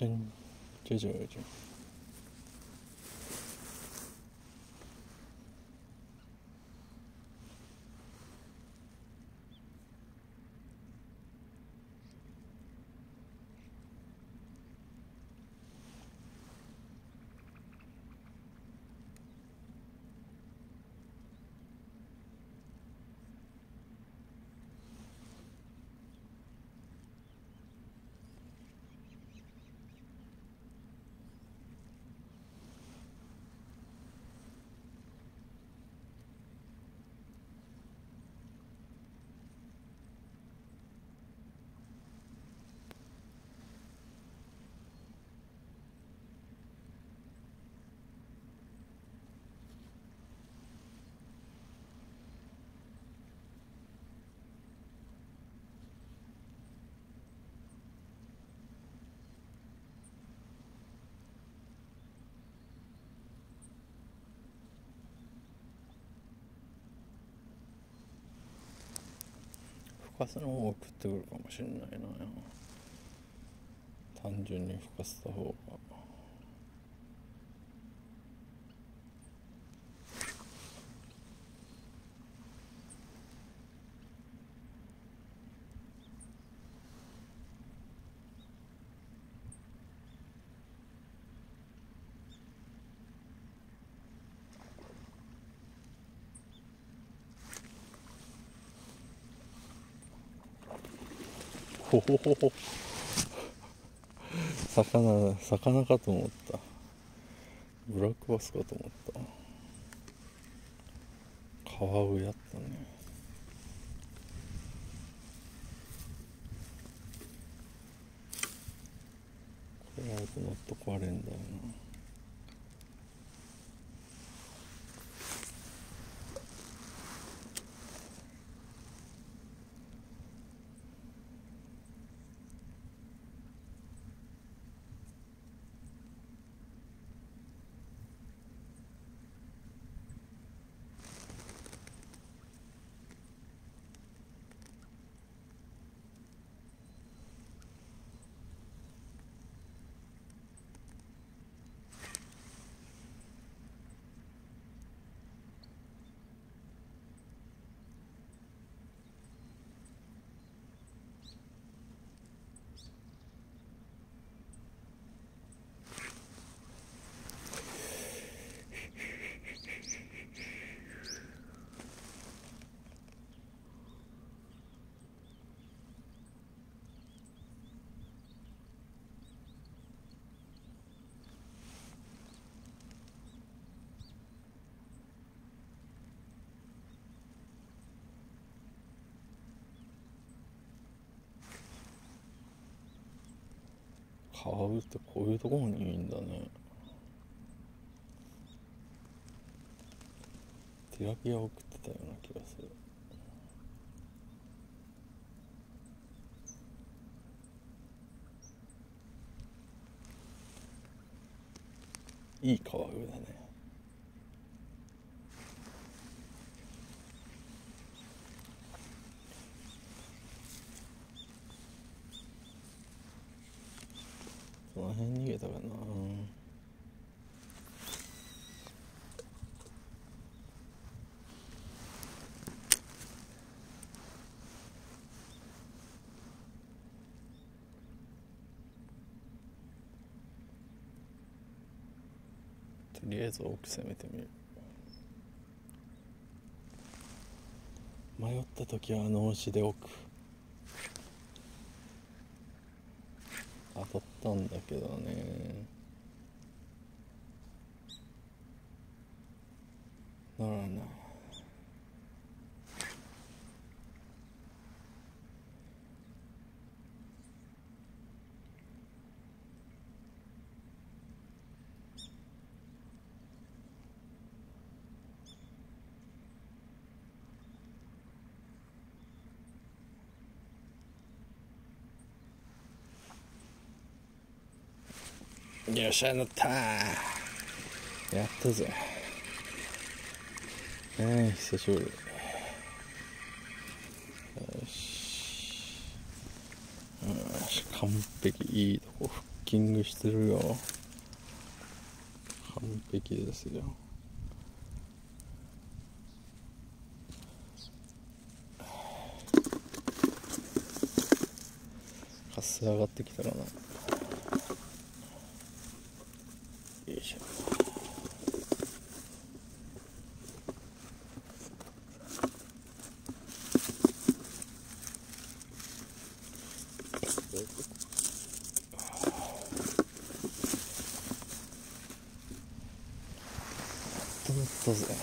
じゃんじ深さの方が食ってくるかもしれないな。単純に深さた方が。ほほほほ魚魚かと思った。ブラックバスかと思った。カワウやったね。これやると乗っと壊れんだよな。川辺ってこういうところにいいんだね。テラピアを食ってたような気がする。いい川上だねこの辺逃げたかなりあえず奥攻めてみる。迷った時は脳死で奥当たったんだけどね。ならない。よっしゃ乗ったやったぜ。はい久しぶり。よし。よし完璧。いいとこフッキングしてるよ。完璧ですよ。かす上がってきたかな。よいしょ。止ったぜ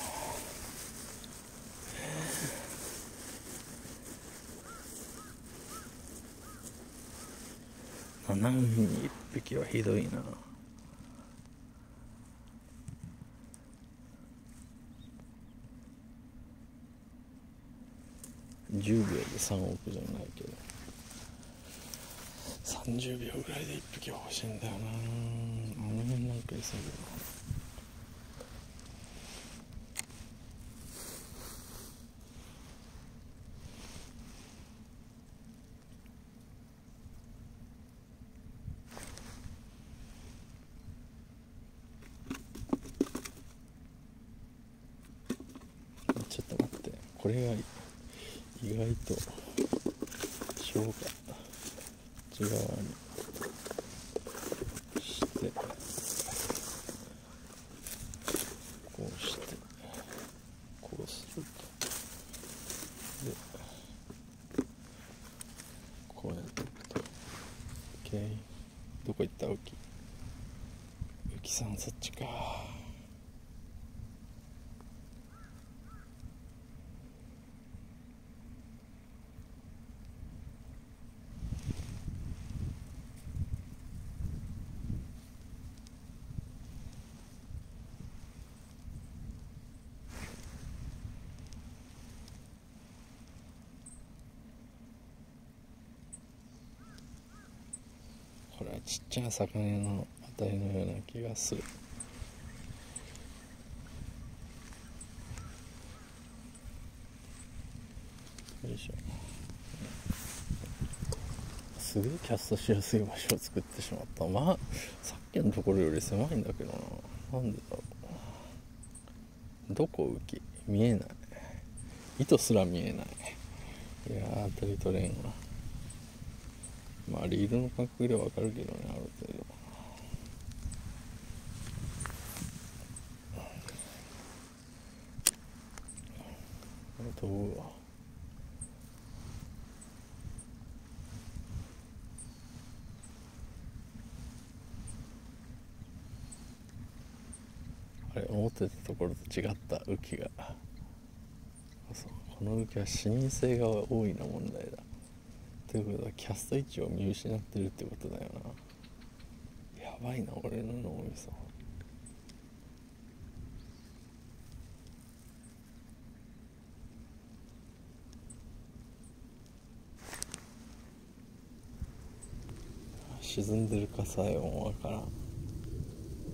7分に1匹はひどいな。10秒で3億じゃないけど。30秒ぐらいで1匹は欲しいんだよな。あの辺なんか急ぐな。ちょっと待って。これが意外と消化内側にしてこうしてこうすると。でこうやっていくと OK どこ行った？ウキウキさんそっちか。これはちっちゃな魚の値のような気がする。よいしょ。すげえキャストしやすい場所を作ってしまった。まあさっきのところより狭いんだけどな。なんでだろう。どこ浮き？見えない。糸すら見えない。いやー当たり取れんわまあリールの感覚でわかるけどねある程度。飛ぶわあれ思ってたところと違った浮きが。この浮きは視認性が多いな問題だ。ということはキャスト位置を見失ってるってことだよな。やばいな俺の脳みそ。沈んでるかさえもわから。ん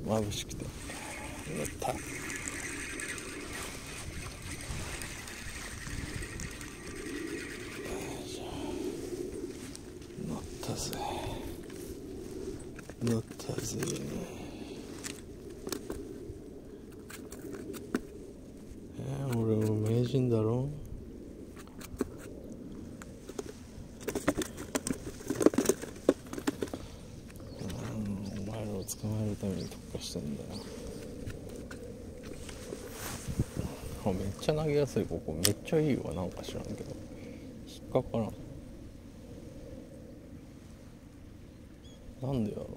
眩しくて。やった乗ったぜ乗ったぜえー、俺も名人だろうんお前らを捕まえるために特化してんだよ。めっちゃ投げやすい。ここめっちゃいいわ。なんか知らんけど。引っかからん。なんでやろう。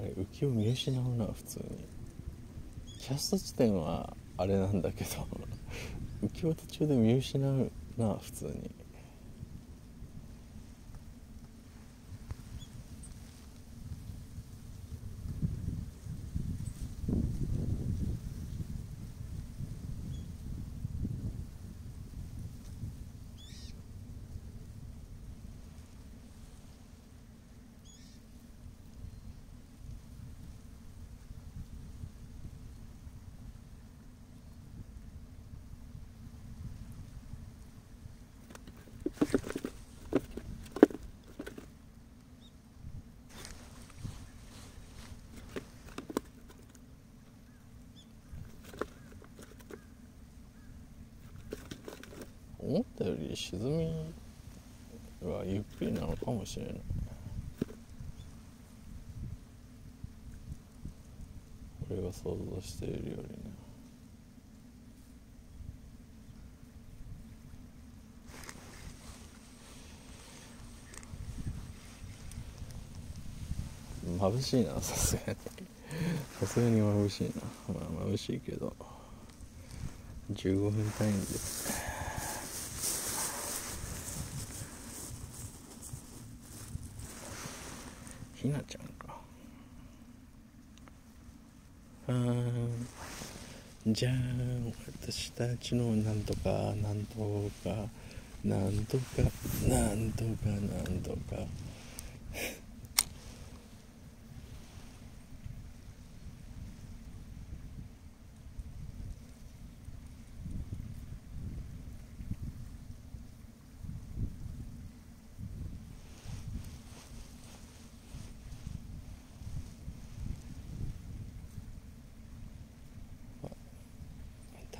あれ浮きを見失うな普通に。キャスト地点はあれなんだけど。浮きを途中で見失うな普通に思ったより沈みはゆっくりなのかもしれない。俺が想像しているよりね眩しいなさすがに。さすがに眩しいな。まあ眩しいけど。15分単位でひなちゃんか。あーじゃあ私たちのなんとかなんとかなんとかなんとかなんとか。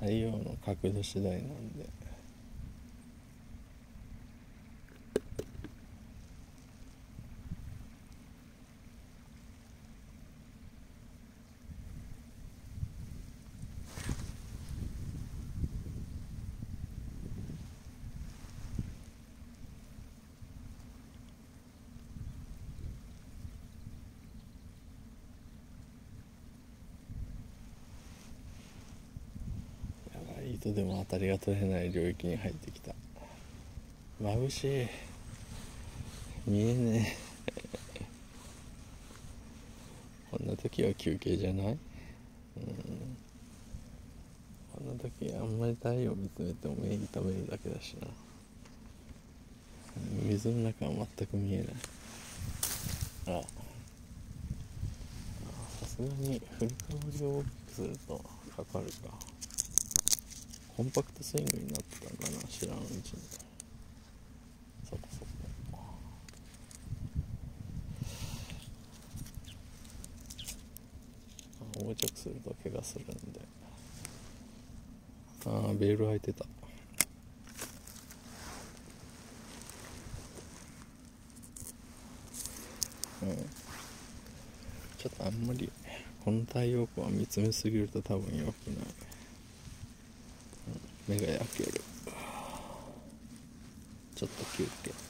太陽の角度次第なんで。やばい糸でも当たりが取れない領域に入ってきた。眩しい。見えねえ。こんな時は休憩じゃない？うん。こんな時あんまり太陽見つめても目痛めるだけだしな。水の中は全く見えない。あ。あさすがに振りかぶりを大きくするとかかるか。コンパクトスイングになってたんかな知らんうちにそこそこあ横着すると怪我するんで。ああベール開いてた。うん。ちょっとあんまりこの太陽光は見つめすぎると多分良くない。目が焼ける。ちょっと休憩。